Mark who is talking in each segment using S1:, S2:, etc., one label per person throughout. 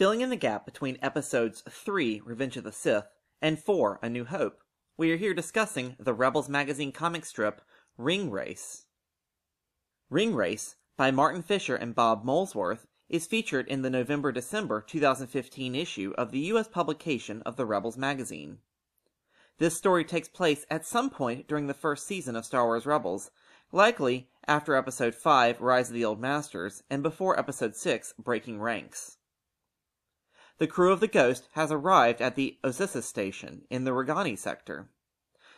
S1: Filling in the gap between episodes 3, Revenge of the Sith, and 4, A New Hope, we are here discussing the Rebels magazine comic strip Ring Race. Ring Race, by Martin Fisher and Bob Molesworth, is featured in the November December 2015 issue of the U.S. publication of the Rebels magazine. This story takes place at some point during the first season of Star Wars Rebels, likely after Episode 5, Rise of the Old Masters, and before Episode 6, Breaking Ranks. The crew of the Ghost has arrived at the Ossusis station in the Ragani sector.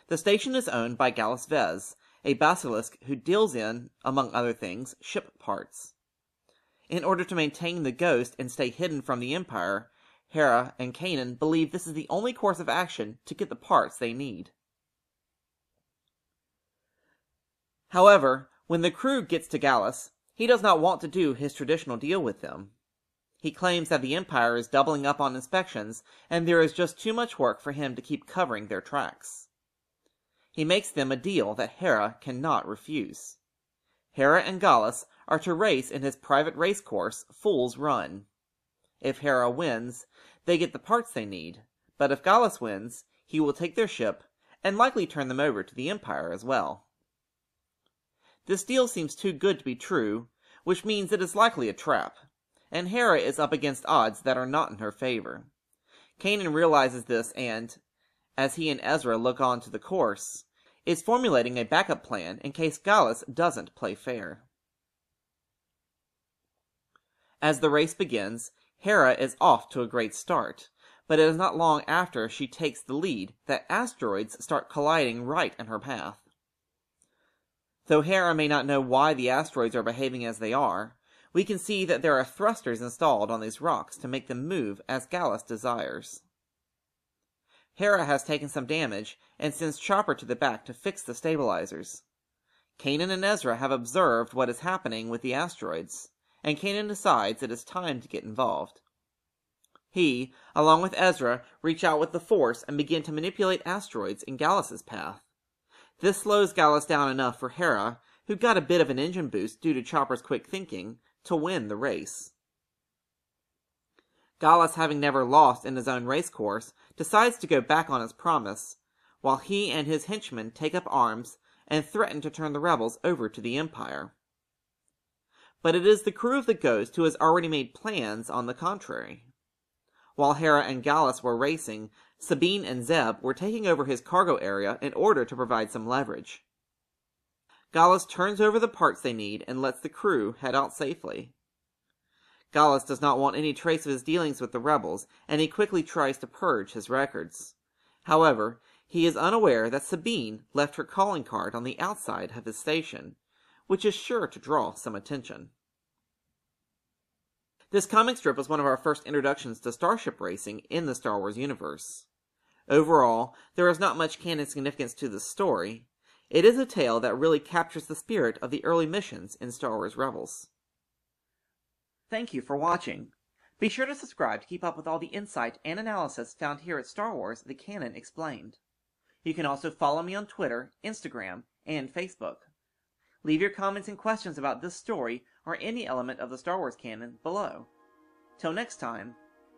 S1: The station is owned by Gallus Vez, a Besalisk who deals in, among other things, ship parts. In order to maintain the Ghost and stay hidden from the Empire, Hera and Kanan believe this is the only course of action to get the parts they need. However, when the crew gets to Gallus, he does not want to do his traditional deal with them. He claims that the Empire is doubling up on inspections, and there is just too much work for him to keep covering their tracks. He makes them a deal that Hera cannot refuse. Hera and Gallus are to race in his private race course, Fool's Run. If Hera wins, they get the parts they need, but if Gallus wins, he will take their ship and likely turn them over to the Empire as well. This deal seems too good to be true, which means it is likely a trap and Hera is up against odds that are not in her favor. Kanan realizes this and, as he and Ezra look on to the course, is formulating a backup plan in case Gallus doesn't play fair. As the race begins, Hera is off to a great start, but it is not long after she takes the lead that asteroids start colliding right in her path. Though Hera may not know why the asteroids are behaving as they are, we can see that there are thrusters installed on these rocks to make them move as Gallus desires. Hera has taken some damage and sends Chopper to the back to fix the stabilizers. Kanan and Ezra have observed what is happening with the asteroids, and Kanan decides it is time to get involved. He, along with Ezra, reach out with the Force and begin to manipulate asteroids in Gallus's path. This slows Gallus down enough for Hera, who got a bit of an engine boost due to Chopper's quick thinking, to win the race. Gallus, having never lost in his own race course, decides to go back on his promise, while he and his henchmen take up arms and threaten to turn the rebels over to the Empire. But it is the crew of the Ghost who has already made plans on the contrary. While Hera and Gallus were racing, Sabine and Zeb were taking over his cargo area in order to provide some leverage. Gallus turns over the parts they need and lets the crew head out safely. Gallus does not want any trace of his dealings with the rebels, and he quickly tries to purge his records. However, he is unaware that Sabine left her calling card on the outside of his station, which is sure to draw some attention. This comic strip was one of our first introductions to starship racing in the Star Wars universe. Overall, there is not much canon significance to the story, it is a tale that really captures the spirit of the early missions in Star Wars Rebels. Thank you for watching. Be sure to subscribe to keep up with all the insight and analysis found here at Star Wars The Canon Explained. You can also follow me on Twitter, Instagram, and Facebook. Leave your comments and questions about this story or any element of the Star Wars canon below. Till next time,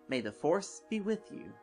S1: may the Force be with you.